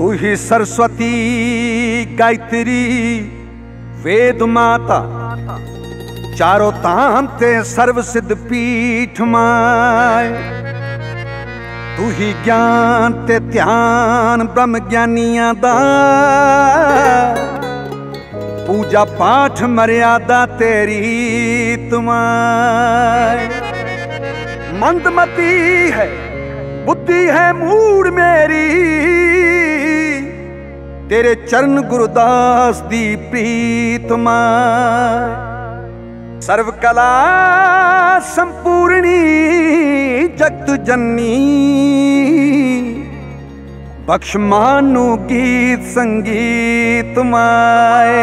तू ही सरस्वती गायत्री, वेद माता। चारों ताम ते सर्व सिद्ध पीठ माए। तू ही ज्ञान ते ध्यान ब्रह्म ज्ञानियाँ दा। पूजा पाठ मर्यादा तेरी तुम्हारे मंदमती है, बुद्धि है मूड मेरी। तेरे चरण गुरुदास दी प्रीत सर्व कला संपूर्णी जगत जननी। बख्श मानु गीत संगीत माए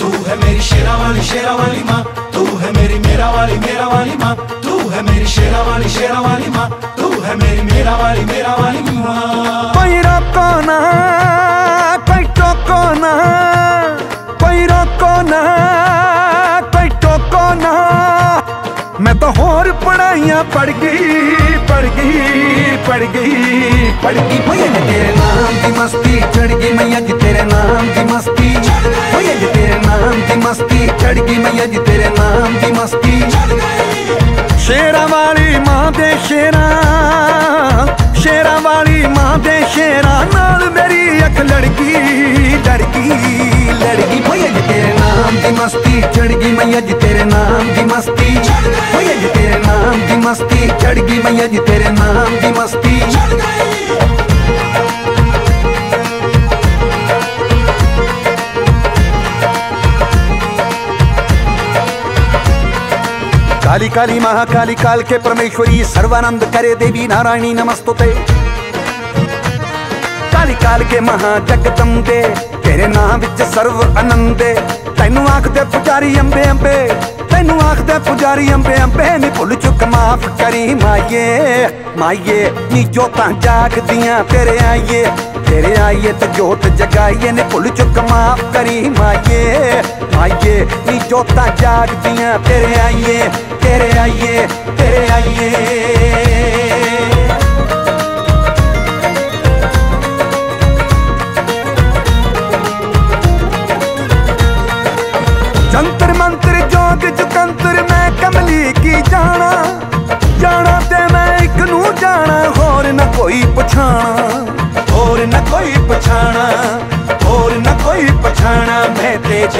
तू है मेरी शेरा वाली शेरा वाली माँ। तू है मेरी मेरा वाली मेरा वाली माँ, तू है मेरी शेरा वाली शेरा वाली माँ, तू है मेरी मेरा वाली मेरा वाली माँ कोई रोको ना कोई टोको ना मैं तो होर पढ़ाइयाँ पढ़ गई पढ़ गई पढ़ गई पढ़ गई भैया तेरे नाम की मस्ती चढ़ गई मैया जी तेरे नाम की मस्ती। भैया जी तेरे नाम की मस्ती चढ़ गई मैया जी तेरे नाम माँ काली काली महाकाली काल के परमेश्वरी सर्वानंद करे देवी नारायणी नमस्तुते ਕਾਲੀ ਕਾਲ ਕੇ ਮਹਾ ਜਗਦੰਬੇ ਤੇਰੇ ਨਾਮ ਵਿੱਚ ਸਰਵ ਆਨੰਦੇ ਤੈਨੂੰ ਆਖਦੇ ਪੁਜਾਰੀ ਅੰਬੇ ਅੰਬੇ ਤੈਨੂੰ ਆਖਦੇ ਪੁਜਾਰੀ ਅੰਬੇ ਅੰਬੇ ਨੀ ਭੁੱਲ ਚੁੱਕ ਮਾਫ ਕਰੀ ਮਾਈਏ ਮਾਈਏ ਨੀ ਜੋਤਾਂ ਜਾਗਦੀਆਂ ਤੇਰੇ ਆਈਏ ਤੇਰੇ ਆਈਏ ਤੇ ਜੋਤ ਜਗਾਈਏ ਨੀ ਭੁੱਲ ਚੁੱਕ ਮਾਫ ਕਰੀ ਮਾਈਏ ਮਾਈਏ, ਨੀ ਜੋਤਾਂ ਜਾਗਦੀਆਂ ਤੇਰੇ ਆਈਏ ਤੇਰੇ ਆਈਏ ਤੇਰੇ ਆਈਏ।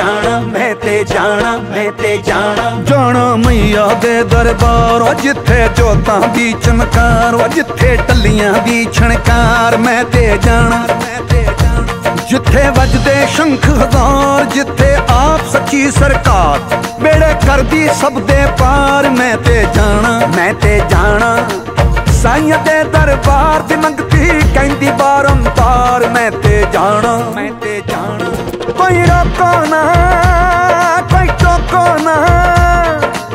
ਜਾਣਾ, ਮੈਂ ਤੇ ਜਾਣਾ, ਮੈਂ ਤੇ ਜਾਣਾ। ਜਾਣਾ ਮਈਆ ਦੇ ਦਰਬਾਰ, ਜਿੱਥੇ ਜੋਤਾਂ ਦੀ ਚਮਕਾਰ, ਉਹ ਜਿੱਥੇ ਟੱਲੀਆਂ ਦੀ ਛਣਕਾਰ, ਮੈਂ ਤੇ ਜਾਣਾ, ਮੈਂ ਤੇ ਜਾਣਾ। ਜਿੱਥੇ ਵੱਜਦੇ ਸ਼ੰਖ ਹਜ਼ਾਰ, ਜਿੱਥੇ ਆਪ ਸੱਚੀ ਸਰਕਾਰ ਮੇਰੇ ਕਰਦੀ ਸਭ ਦੇ ਪਾਰ, ਮੈਂ ਤੇ ਜਾਣਾ, ਮੈਂ ਤੇ ਜਾਣਾ। ਸਾਈਆਂ ਦੇ ਦਰਬਾਰ ਤੇ ਮੰਗਤੀ, ਕਹਿੰਦੀ ਬਾਰੰਬਾਰ ਮੈਂ ਤੇ ਜਾਣਾ, ਮੈਂ ਤੇ ਜਾਣਾ। कोई कोई टोको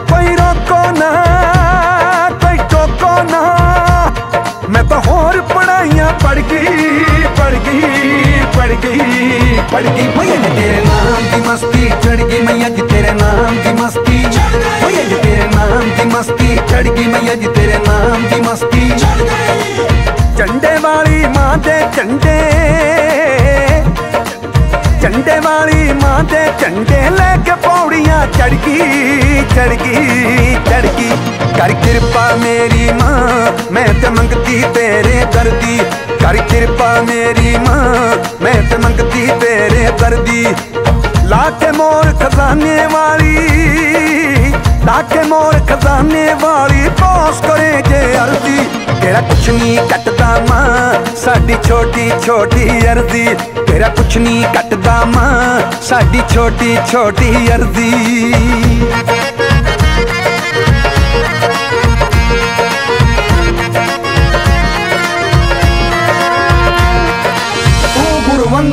कोई रोको ना पढ़ाइया पढ़ गई पढ़ गई पढ़ गई जी मस्ती चढ़ गई मैया तेरे नाम की मस्ती। तेरे नाम की मस्ती चढ़ गई तेरे नाम की मस्ती। चंडे वाली माँ चंडे। झंडे झंडे वाली माँ दे झंडे लेके पौड़ियाँ चढ़ गई चढ़ गई चढ़ गई कर कृपा मेरी माँ मैं ते मंगती तेरे दर्दी कर कृपा मेरी माँ मैं ते मंगती तेरे दर्दी लाके मोर खजाने वाली ਕੇ ਮੋਰ ਖਜ਼ਾਨੇ ਵਾਲੀ ਪਾਸ ਕਰੇ ਜੇ ਅਰਦੀ ਤੇਰਾ ਕੁਛ ਨਹੀਂ ਕੱਟਦਾ ਮਾਂ, ਸਾਡੀ ਛੋਟੀ ਛੋਟੀ ਅਰਦੀ ਤੇਰਾ ਕੁਛ ਨਹੀਂ ਕੱਟਦਾ ਮਾਂ, ਸਾਡੀ ਛੋਟੀ ਛੋਟੀ ਅਰਦੀ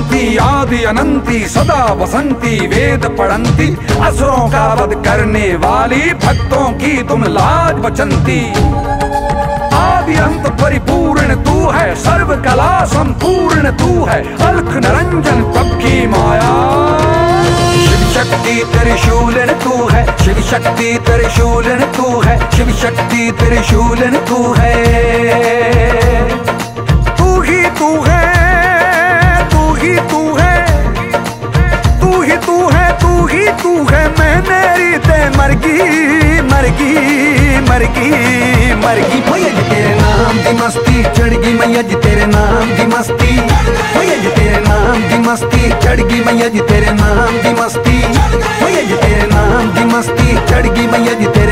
गुरुवंती आदि अनंती, सदा वसंती, वेद पढ़ंती, असुरों का वध करने वाली, भक्तों की तुम लाज बचंती। आदि अंत परिपूर्ण तू है सर्व कला संपूर्ण तू है, अलख निरंजन की माया। शिव शक्ति त्रिशूलन तू है, शिव शक्ति त्रिशूलन तू है, शिव शक्ति त्रिशूलन तू है। तू ही तू है। भर गई भैया जी तेरे नाम की मस्ती, चढ़गी मैया जी तेरे नाम की मस्ती। भैया जी तेरे नाम की मस्ती चढ़ मैया जी तेरे नाम की मस्ती। भैया जी तेरे नाम की मस्ती चढ़ मैया जी तेरे